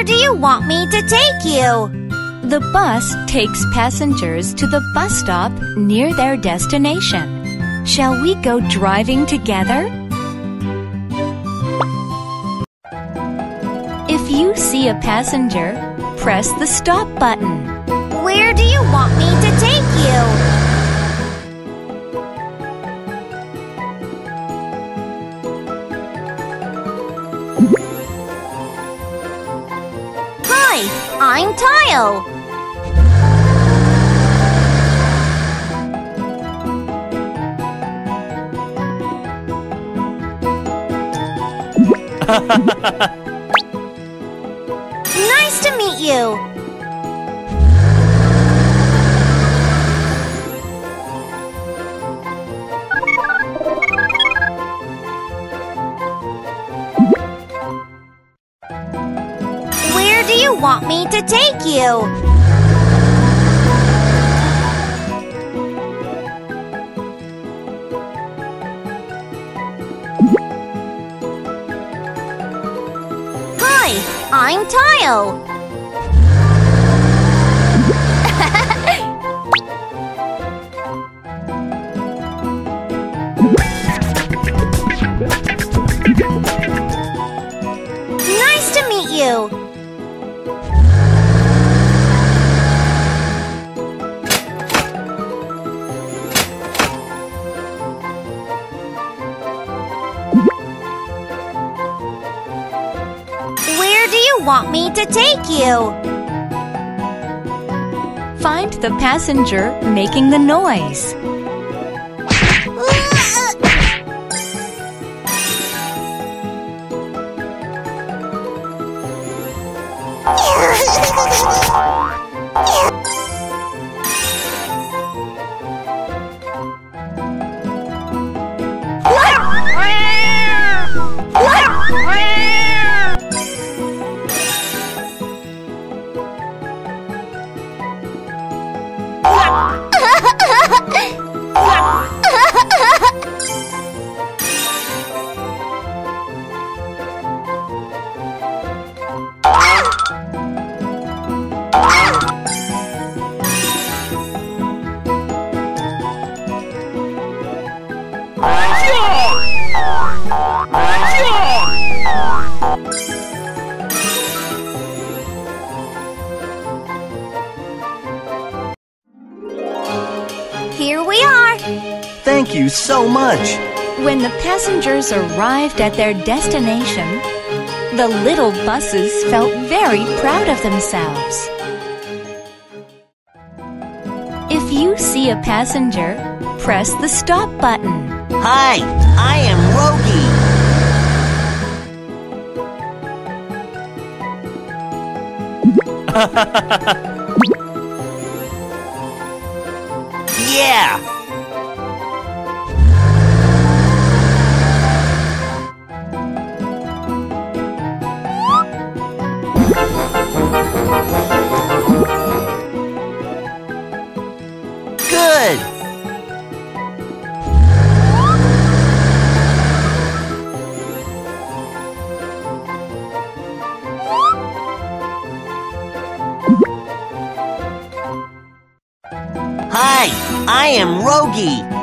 Where do you want me to take you? The bus takes passengers to the bus stop near their destination. Shall we go driving together? If you see a passenger, press the stop button. Where do you want me to take you? I'm Tayo. nice to meet you. Want me to take you? Hi, I'm Tayo. To take you? Find the passenger making the noise. Passengers arrived at their destination, the little buses felt very proud of themselves. If you see a passenger, press the stop button. Hi, I am Rogi. yeah. Good. Hi, I am Rogi.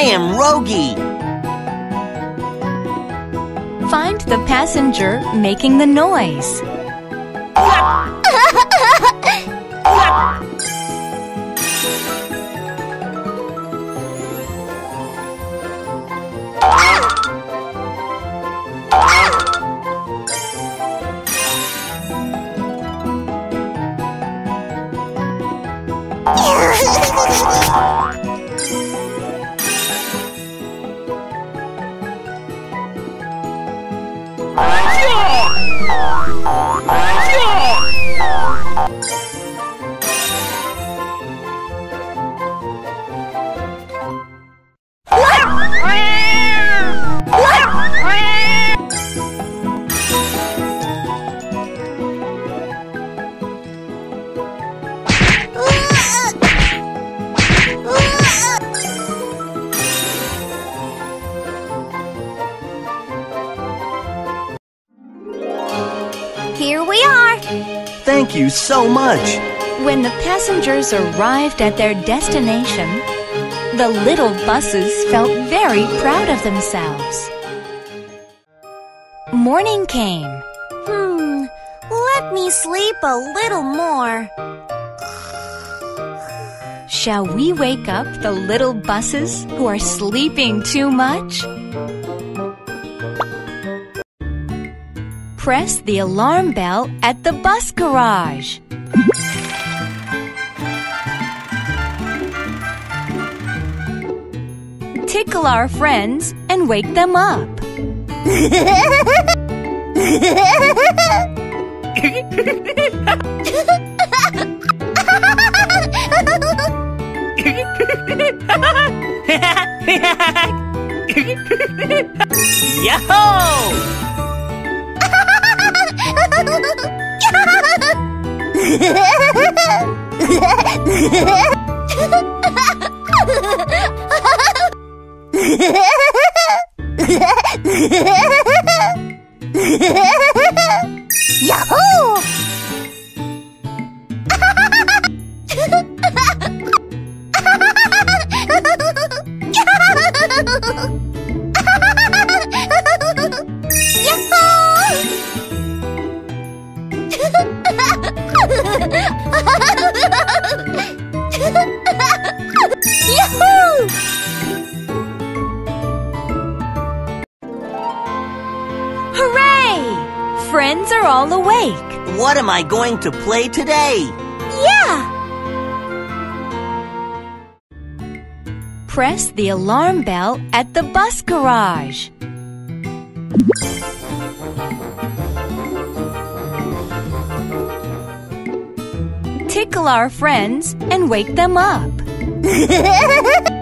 I am Rogi. Find the passenger making the noise. Thank you so much. When the passengers arrived at their destination, the little buses felt very proud of themselves. Morning came. Hmm, let me sleep a little more. Shall we wake up the little buses who are sleeping too much? Press the alarm bell at the bus garage. Tickle our friends and wake them up. Yo! Yahoo! Yahoo! What am I going to play today? Yeah! Press the alarm bell at the bus garage. Tickle our friends and wake them up.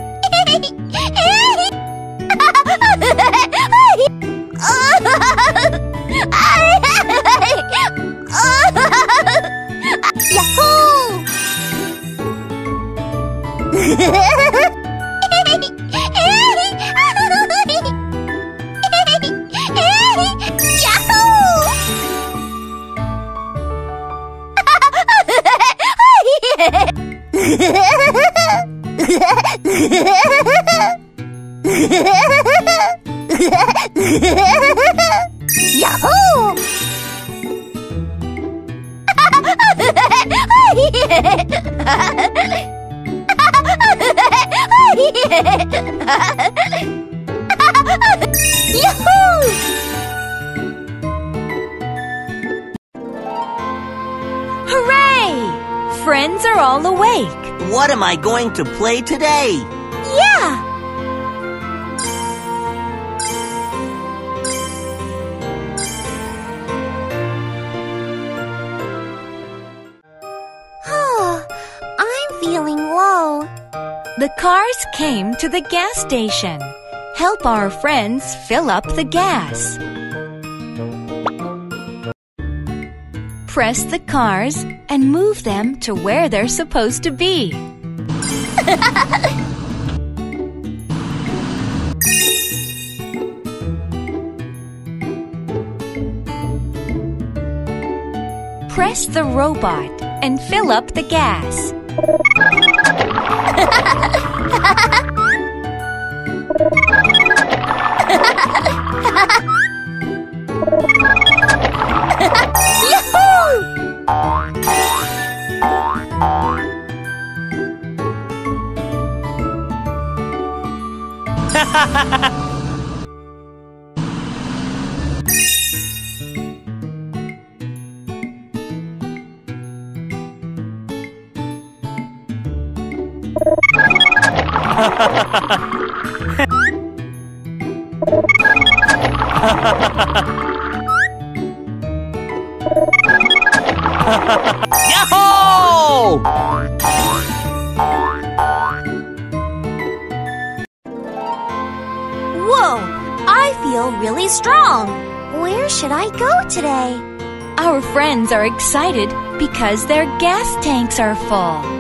to play today? Yeah! I'm feeling low. The cars came to the gas station. Help our friends fill up the gas. Press the cars and move them to where they're supposed to be. Press the robot and fill up the gas. Whoa! I feel really strong. Where should I go today? Our friends are excited because their gas tanks are full.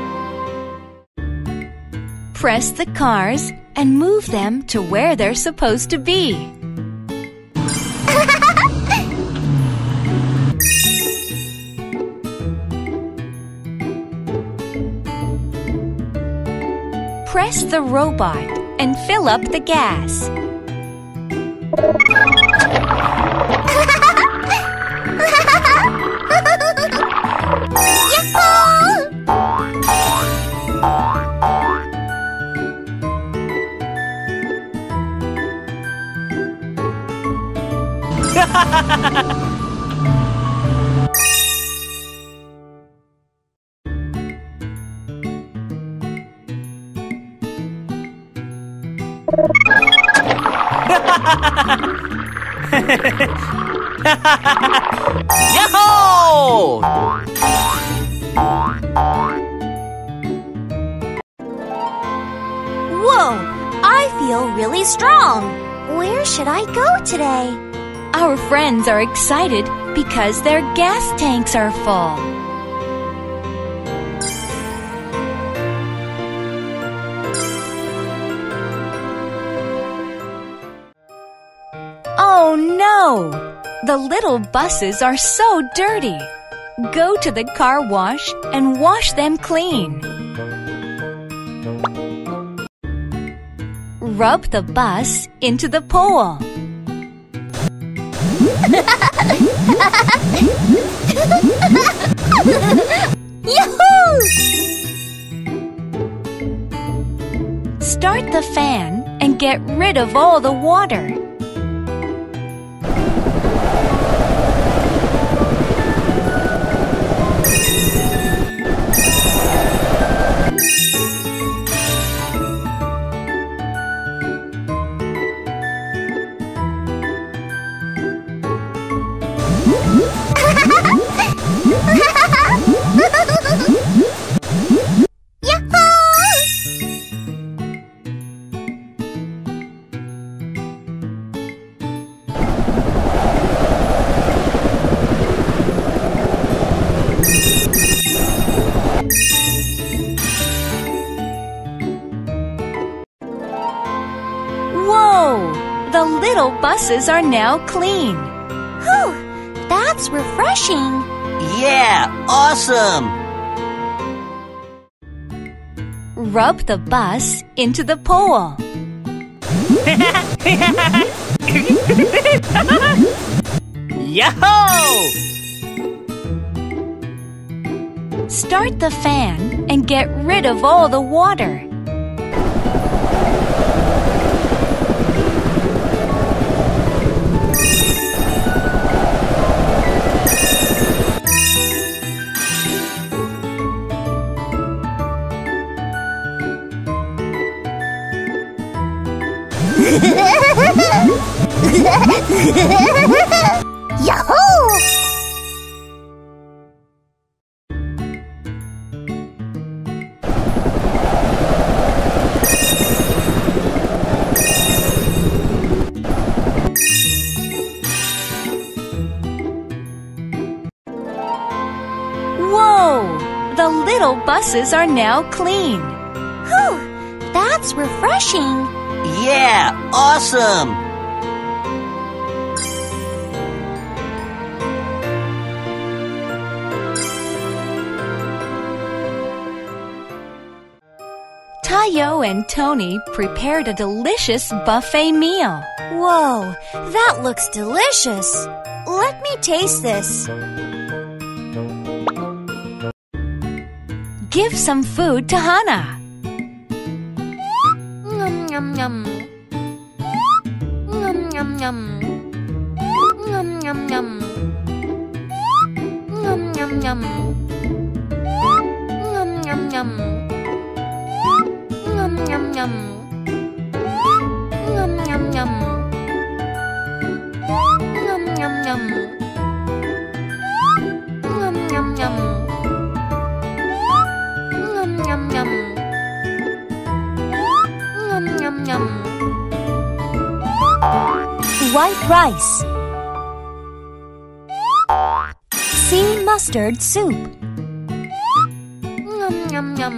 Press the cars and move them to where they're supposed to be. Press the robot and fill up the gas. Whoa! I feel really strong. Where should I go today? Our friends are excited because their gas tanks are full. Oh no! The little buses are so dirty. Go to the car wash and wash them clean. Rub the bus into the pool. Start the fan and get rid of all the water. Little buses are now clean. Whew! That's refreshing. Yeah, awesome! Rub the bus into the pool. Yahoo! Start the fan and get rid of all the water. Yahoo! Whoa! The little buses are now clean. Whew! That's refreshing. Yeah, awesome! Tayo and Tony prepared a delicious buffet meal. Whoa, that looks delicious. Let me taste this. Give some food to Hana. nhầm ngâm ngâm nhầm ngâm ngâm nhầm ngâm ngâm nhầm ngâm ngâm nhầm ngâm ngâm nhầm ngâm ngâm nhầm ngâm ngâm nhầm White rice. Sea mustard soup. Yum yum yum.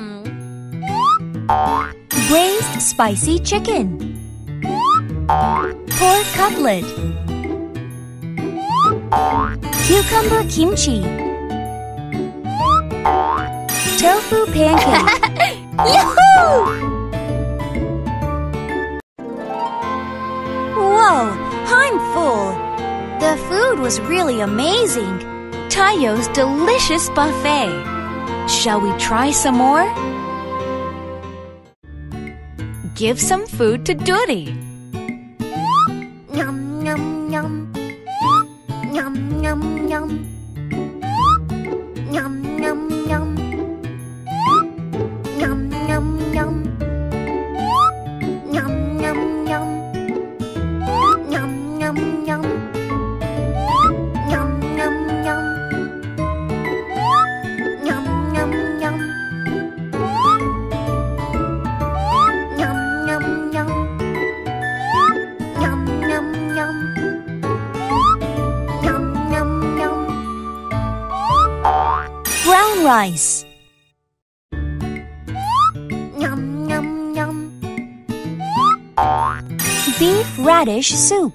Braised spicy chicken. Pork cutlet. Cucumber kimchi. Tofu pancake. Yahoo! Was really amazing. Tayo's delicious buffet. Shall we try some more? Give some food to Duri. Yum, yum, yum. Beef radish soup.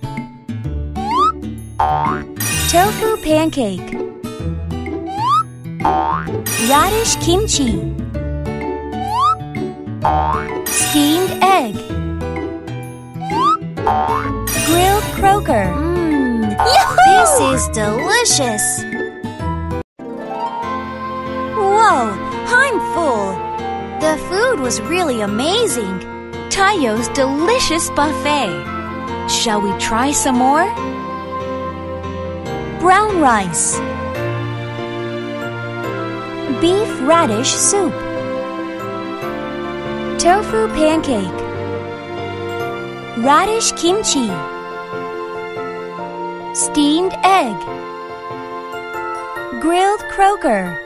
Tofu pancake. Radish kimchi. Steamed egg. Grilled croaker. Mmm, this is delicious. Was really amazing. Tayo's delicious buffet. Shall we try some more? Brown rice. Beef radish soup. Tofu pancake. Radish kimchi. Steamed egg. Grilled croaker.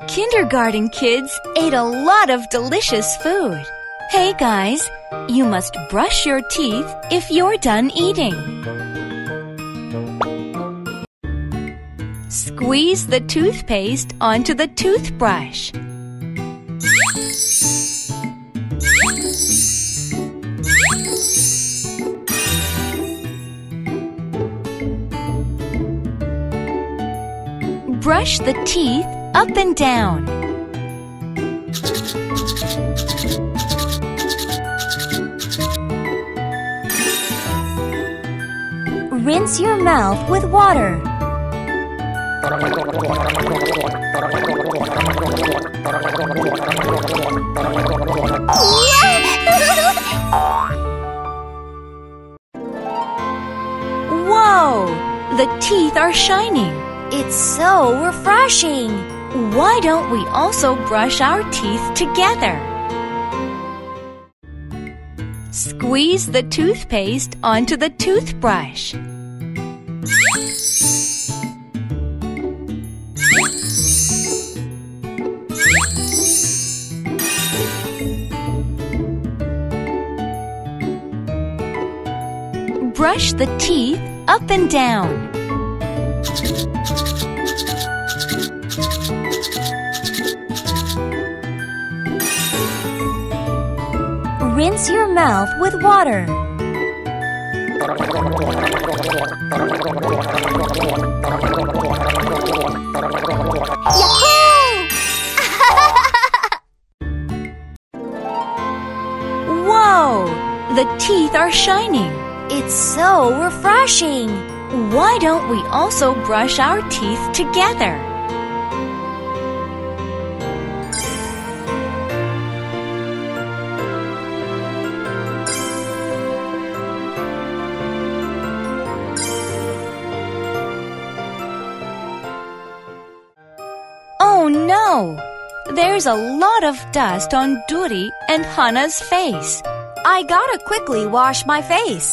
Kindergarten kids ate a lot of delicious food. Hey guys, you must brush your teeth if you're done eating. Squeeze the toothpaste onto the toothbrush. Brush the teeth up and down. Rinse your mouth with water. Whoa! The teeth are shining. It's so refreshing. Why don't we also brush our teeth together? Squeeze the toothpaste onto the toothbrush. Brush the teeth up and down. Rinse your mouth with water. Whoa! The teeth are shining. It's so refreshing. Why don't we also brush our teeth together? No! There's a lot of dust on Duri and Hana's face. I gotta quickly wash my face.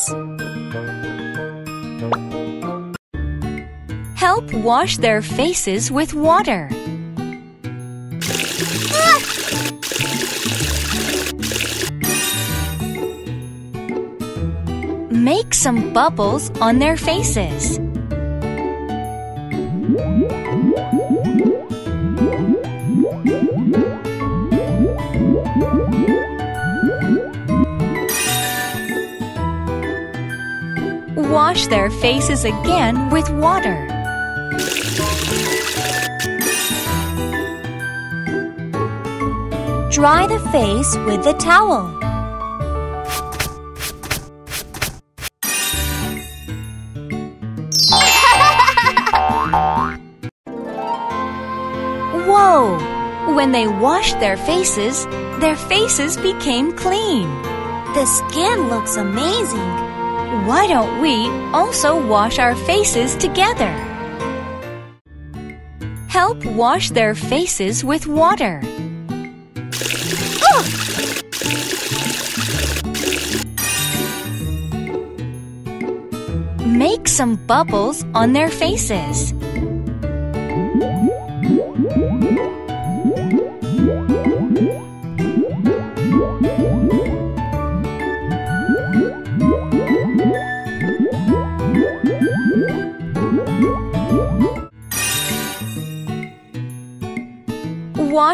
Help wash their faces with water. Make some bubbles on their faces. Wash their faces again with water. Dry the face with the towel. Whoa! When they washed their faces, their faces became clean. The skin looks amazing. Why don't we also wash our faces together? Help wash their faces with water. Make some bubbles on their faces.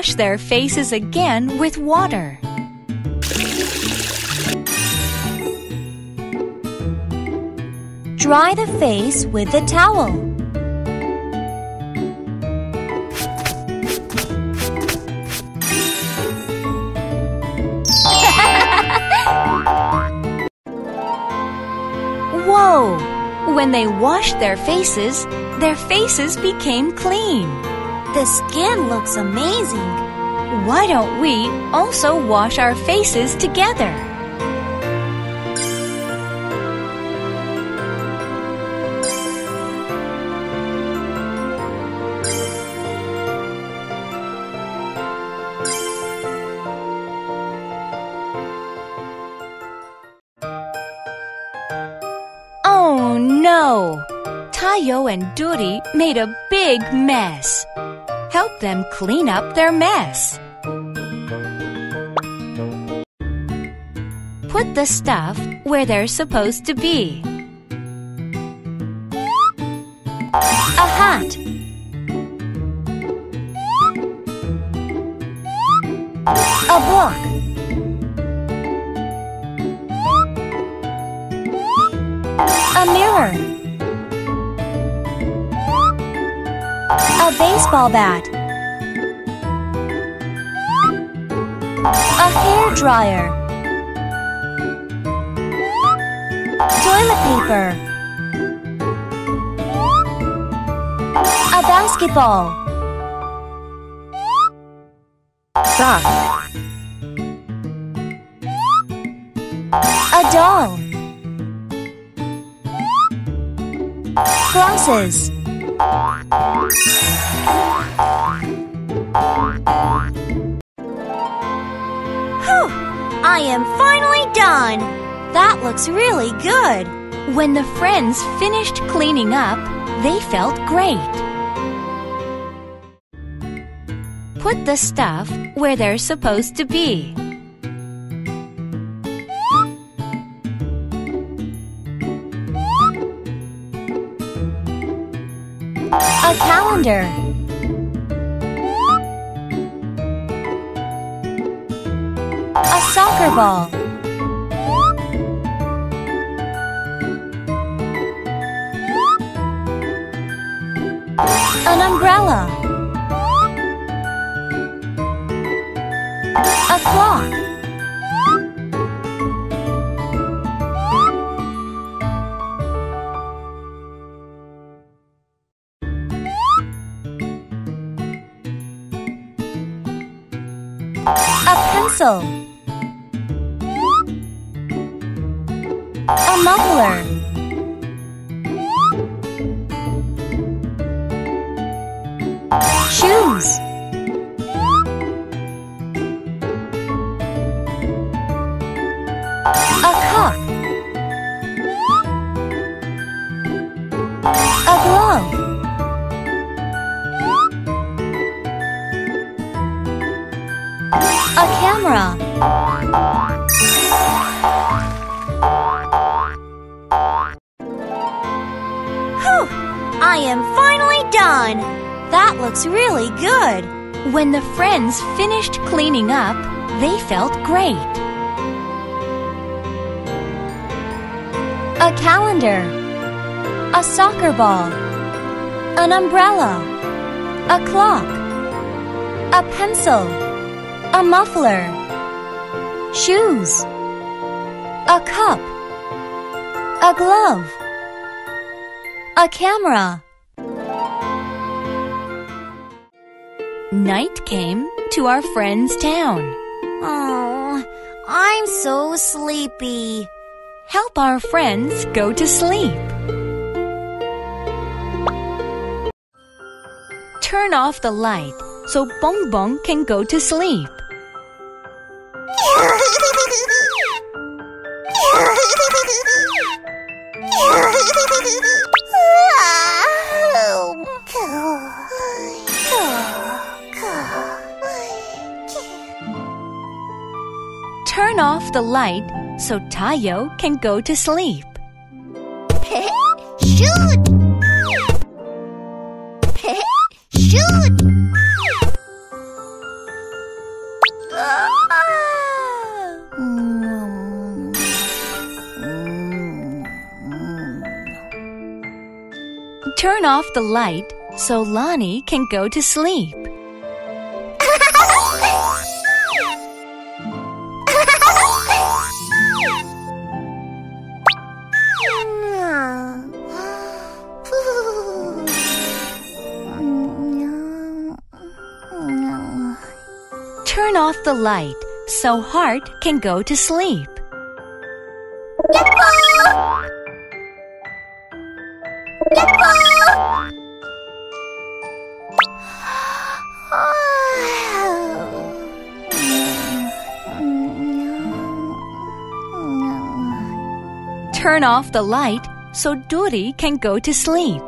Wash their faces again with water. Dry the face with the towel. Whoa! When they washed their faces, their faces became clean. The skin looks amazing. Why don't we also wash our faces together? Oh no! Tayo and Duri made a big mess. Help them clean up their mess. Put the stuff where they're supposed to be. A hat. A book. A baseball bat. A hair dryer. Toilet paper. A basketball. Socks. A doll. Glasses. I am finally done. That looks really good. When the friends finished cleaning up, they felt great. Put the stuff where they're supposed to be. Calendar. A soccer ball. An umbrella. A clock. Pencil. A muffler. I am finally done. That looks really good. When the friends finished cleaning up, they felt great. A calendar, a soccer ball, an umbrella, a clock, a pencil, a muffler, shoes, a cup, a glove, a camera. Night came to our friend's town. Oh, I'm so sleepy. Help our friends go to sleep. Turn off the light so Bong Bong can go to sleep. Turn off the light so Tayo can go to sleep. Shoot! Shoot! Turn off the light so Lani can go to sleep. Light so Heart can go to sleep. Turn off the light so Duri can go to sleep.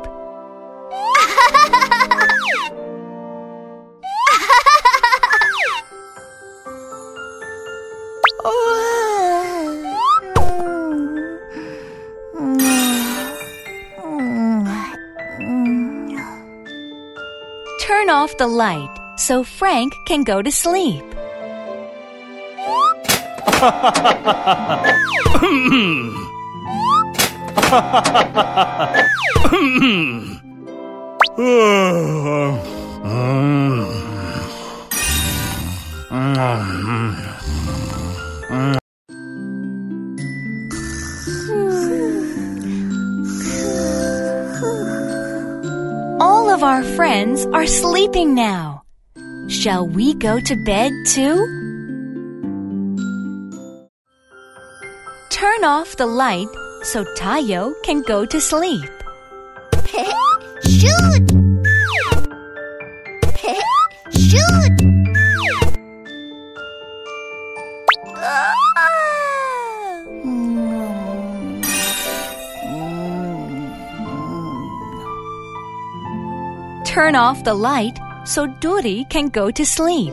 The light so Frank can go to sleep. Friends are sleeping now. Shall we go to bed too? Turn off the light so Tayo can go to sleep. Shoot! Turn off the light so Duri can go to sleep.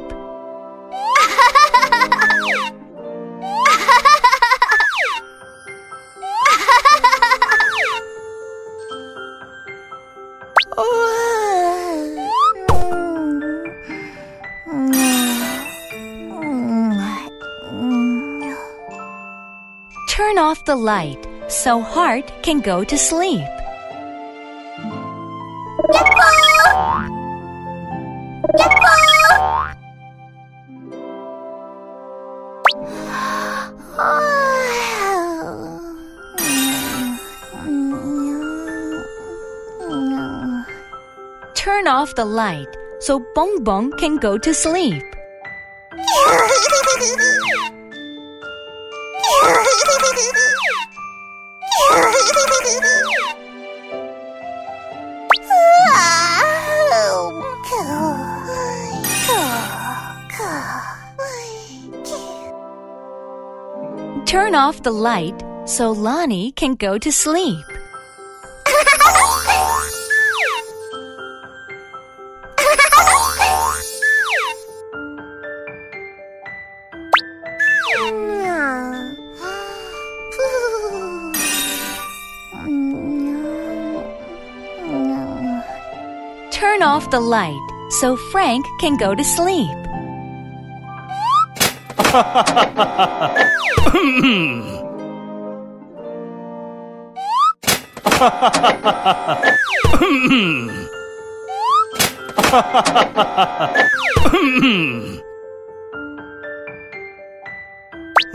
Turn off the light so Heart can go to sleep. The light so Bong Bong can go to sleep. Turn off the light so Lani can go to sleep. Off the light so Frank can go to sleep.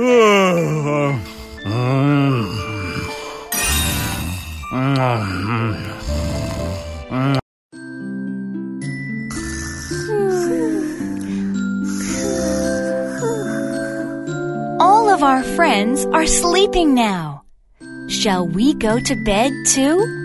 friends are sleeping now. Shall we go to bed too?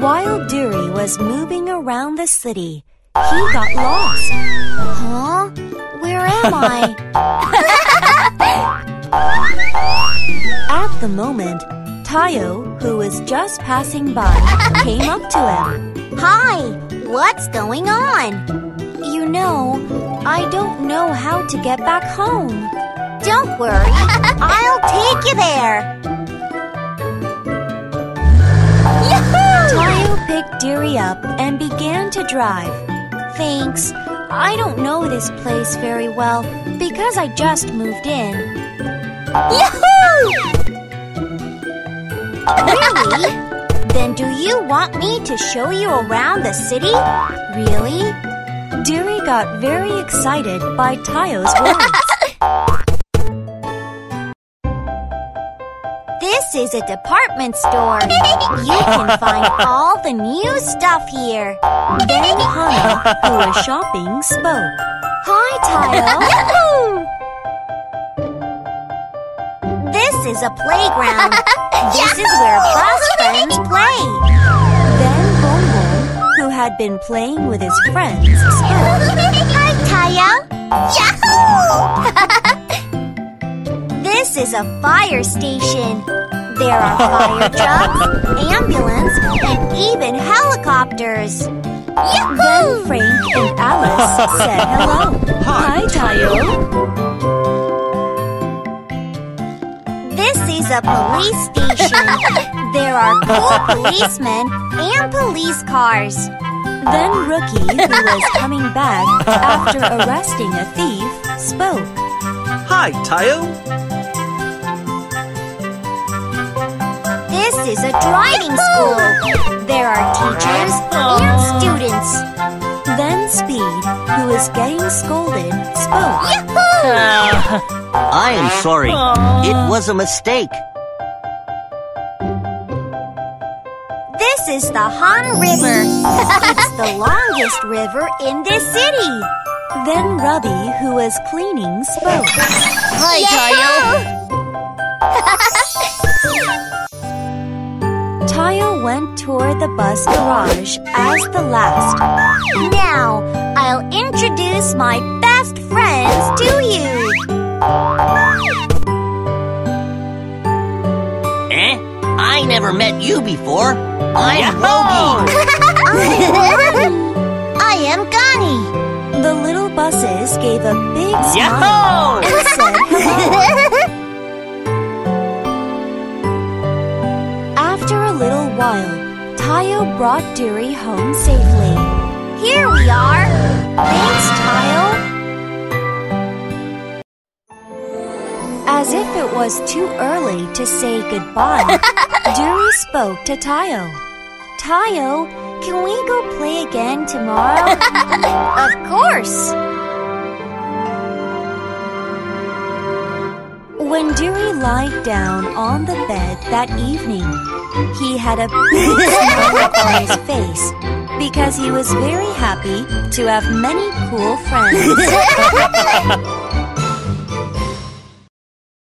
While Duri was moving around the city, he got lost. Huh? Where am I? At the moment, Tayo, who was just passing by, came up to him. Hi, what's going on? You know, I don't know how to get back home. Don't worry, I'll take you there. Picked Duri up and began to drive. Thanks. I don't know this place very well because I just moved in. Yahoo! Really? Then do you want me to show you around the city? Really? Duri got very excited by Tayo's words. This is a department store. You can find all the new stuff here. then Hana, who was shopping, spoke. Hi, Tayo. this is a playground. This is where best friends play. Then Bongbong, who had been playing with his friends, spoke. Hi, Tayo. Yahoo! this is a fire station. There are fire trucks, ambulance, and even helicopters. Then Frank and Alice said hello. Hi, Tayo. This is a police station. There are cool policemen and police cars. Then Rookie, who was coming back after arresting a thief, spoke. Hi, Tayo. This is a driving school. There are teachers and students. Then Speed, who was getting scolded, spoke. I am sorry. It was a mistake. This is the Han River. it's the longest river in this city. Then Rubby, who was cleaning, spoke. Hi, Tayo went toward the bus garage as the last. Now, I'll introduce my best friends to you. Eh? I never met you before. I'm Rogi. I am Gani. The little buses gave a big smile Tayo brought Duri home safely. Here we are. Thanks, Tayo. As if it was too early to say goodbye, Duri spoke to Tayo. Tayo, can we go play again tomorrow? Of course. When Duri lied down on the bed that evening, he had a big smile on his face because he was very happy to have many cool friends.